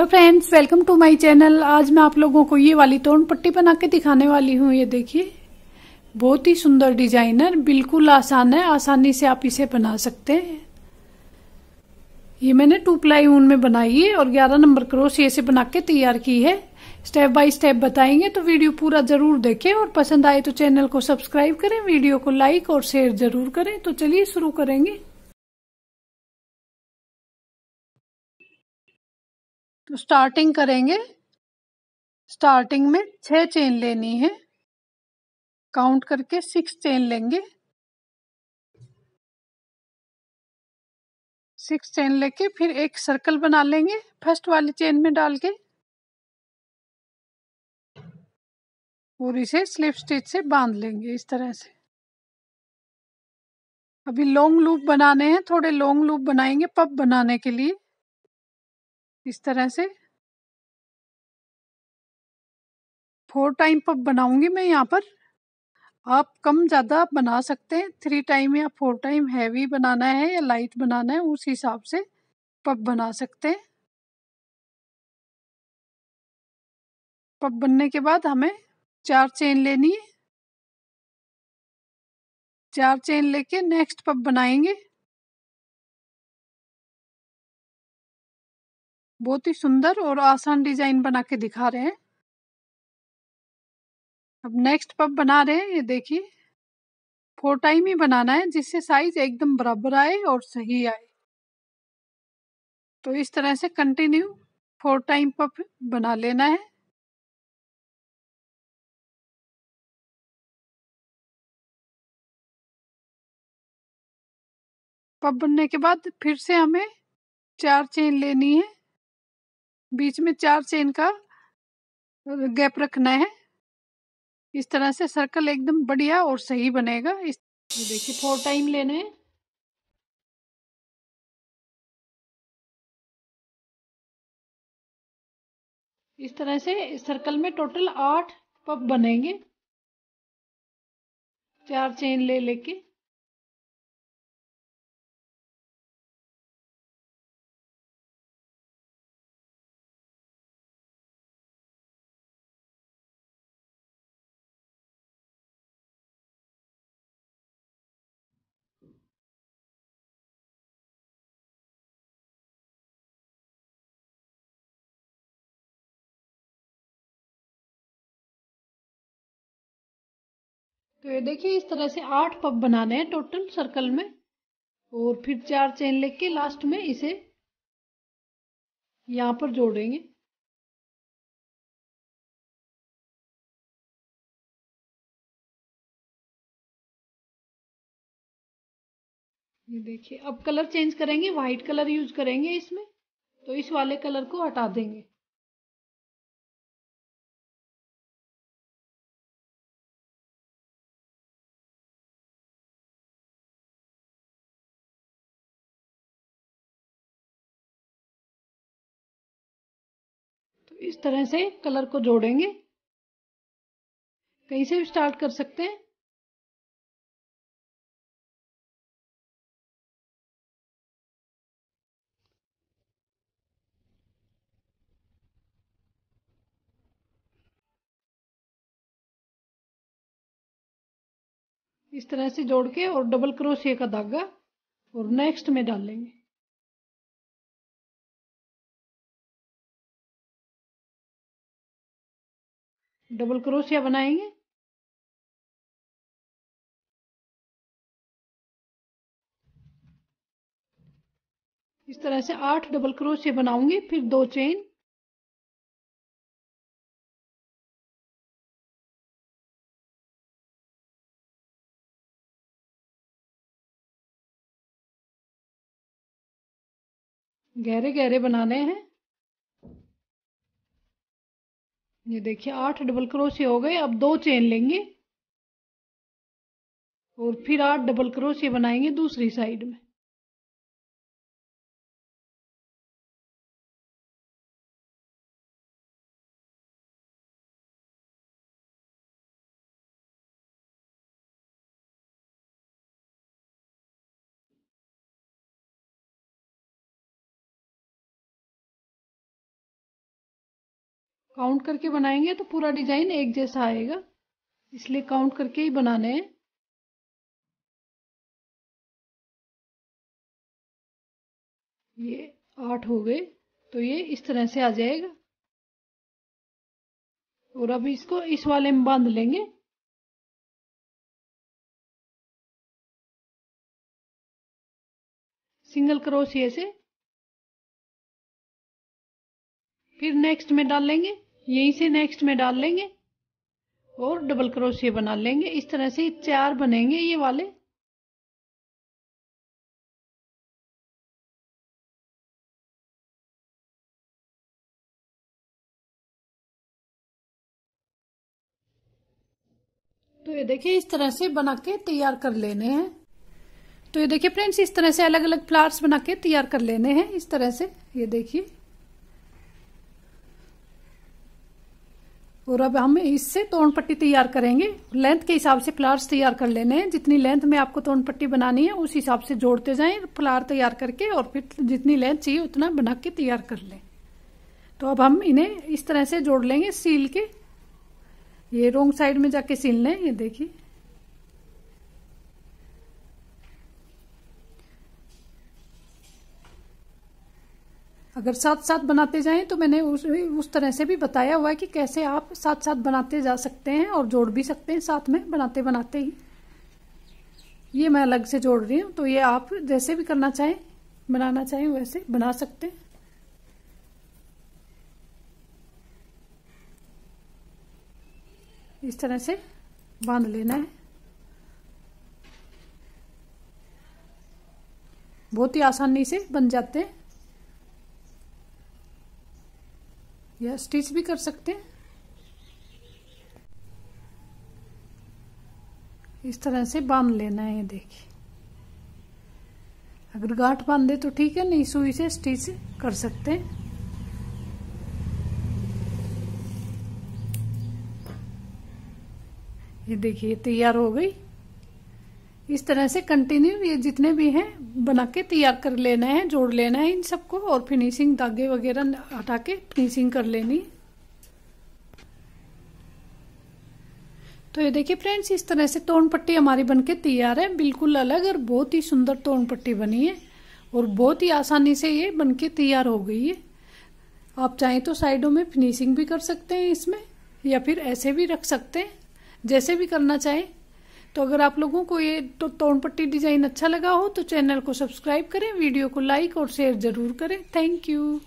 Hello friends, welcome to my channel. आज मैं आप लोगों को ये वाली तोड़ पट्टी बना के दिखाने वाली हूँ, ये देखिए। बहुत ही सुंदर डिज़ाइनर, बिल्कुल आसान है, आसानी से आप इसे बना सकते हैं। ये मैंने टू प्लाई ऊन में बनाई है और 11 नंबर क्रोशिए से बना के तैयार की है। स्टेप बाय स्टेप बताएँगे तो वीडियो पूरा ज़रूर देखें और पसंद आए तो चैनल को सब्सक्राइब करें, वीडियो को लाइक और शेयर ज़रूर करें। तो चलिए शुरू करेंगे। तो स्टार्टिंग करेंगे। स्टार्टिंग में छह चेन लेनी है। काउंट करके सिक्स चेन लेंगे। सिक्स चेन लेके फिर एक सर्कल बना लेंगे फ़र्स्ट वाली चेन में डाल के। और इसे स्लिप स्टिच से बाँध लेंगे इस तरह से। अभी लॉन्ग लूप बनाने हैं, थोड़े लॉन्ग लूप बनाएँगे पब बनाने के लिए। इस तरह से? फोर टाइम पब बनाऊँगी मैं यहाँ पर। आप कम ज़्यादा बना सकते हैं। थ्री टाइम या फोर टाइम हैवी बनाना है या लाइट बनाना है, उस हिसाब से पब बना सकते हैं। पब बनने के बाद हमें चार चेन लेनी है। चार चेन लेके नेक्स्ट पब बनाएँगे। बहुत ही सुंदर और आसान डिज़ाइन बना के दिखा रहे हैं। अब नेक्स्ट पब बना रहे हैं, ये देखिए। फोर टाइम ही बनाना है, जिससे साइज़ एकदम बराबर आए और सही आए। तो इस तरह से कंटिन्यू फोर टाइम पब बना लेना है। पब बनने के बाद फिर से हमें चार चेन लेनी है। बीच में चार चेन का गैप रखना है। इस तरह से सर्कल एकदम बढ़िया और सही बनेगा। इस देखिए, फोर टाइम लेने हैं। इस तरह से सर्कल में टोटल आठ पब बनेंगे। चार चेन ले लेके। तो ये देखिए, इस तरह से आठ पब बनाने हैं टोटल सर्कल में। और फिर चार चेन लेके लास्ट में इसे यहाँ पर जोड़ेंगे ये देखिए, अब कलर चेंज करेंगे, व्हाइट कलर यूज़ करेंगे इसमें तो इस वाले कलर को हटा देंगे। इस तरह से कलर को जोड़ेंगे। कहीं से भी स्टार्ट कर सकते हैं। इस तरह से जोड़ के और डबल क्रोशिया का धागा और नेक्स्ट में डालेंगे डबल क्रोशिया बनाएँगे। इस तरह से आठ डबल क्रोशिया बनाऊँगी, फिर दो चेन। गहरे गहरे बनाने हैं। ये देखिए, आठ डबल क्रोशिया हो गए, अब दो चेन लेंगे। और फिर आठ डबल क्रोशिया बनाएँगे दूसरी साइड में। काउंट करके बनाएँगे तो पूरा डिज़ाइन एक जैसा आएगा। इसलिए काउंट करके ही बनाने हैं। ये आठ हो गए तो ये इस तरह से आ जाएगा। और अब इसको इस वाले में बाँध लेंगे। सिंगल क्रोशिया से। फिर नेक्स्ट में डाल लेंगे। यहीं से नेक्स्ट में डाल लेंगे और डबल क्रोशिया बना लेंगे। इस तरह से चार बनेंगे ये वाले। तो ये देखिए, इस तरह से बना के तैयार कर लेने हैं। तो ये देखिए फ्रेंड्स, इस तरह से अलग अलग फ्लावर्स बना के तैयार कर लेने हैं। इस तरह से, ये देखिए। और अब हम इससे तोड़ पट्टी तैयार करेंगे। लेंथ के हिसाब से फ्लावर्स तैयार कर लेने हैं। जितनी लेंथ में आपको तोड़ पट्टी बनानी है, उस हिसाब से जोड़ते जाएँ, फ्लावर तैयार करके और फिर जितनी लेंथ चाहिए उतना बना के तैयार कर लें। तो अब हम इन्हें इस तरह से जोड़ लेंगे सील के। ये रोंग साइड में जाके सील लें, ये देखिए। अगर साथ साथ बनाते जाएँ तो मैंने उस उस तरह से भी बताया हुआ है कि कैसे आप साथ साथ बनाते जा सकते हैं और जोड़ भी सकते हैं साथ में बनाते बनाते ही। ये मैं अलग से जोड़ रही हूँ तो ये आप जैसे भी करना चाहें, बनाना चाहें, वैसे बना सकते हैं। इस तरह से बाँध लेना है। बहुत ही आसानी से बन जाते हैं। या स्टिच भी कर सकते हैं? इस तरह से बाँध लेना है ये देखिए। अगर गांठ बाँध तो ठीक है, नहीं सुई से स्टिच कर सकते हैं। ये देखिए तैयार हो गई। इस तरह से कंटिन्यू ये जितने भी हैं, बना के तैयार कर लेना है, जोड़ लेना है इन सबको और फिनिशिंग धागे वगैरह हटा के फिनिशिंग कर लेनी। तो ये देखिए फ्रेंड्स इस तरह से तोड़ पट्टी हमारी बनके तैयार है। बिल्कुल अलग और बहुत ही सुंदर तोड़ पट्टी बनी है और बहुत ही आसानी से ये बनके तैयार हो गई है। आप चाहें तो साइडों में फिनिशिंग भी कर सकते हैं इसमें या फिर ऐसे भी रख सकते हैं, जैसे भी करना चाहें। तो अगर आप लोगों को ये तो तोड़पट्टी डिज़ाइन अच्छा लगा हो तो चैनल को सब्सक्राइब करें, वीडियो को लाइक और शेयर ज़रूर करें। Thank you.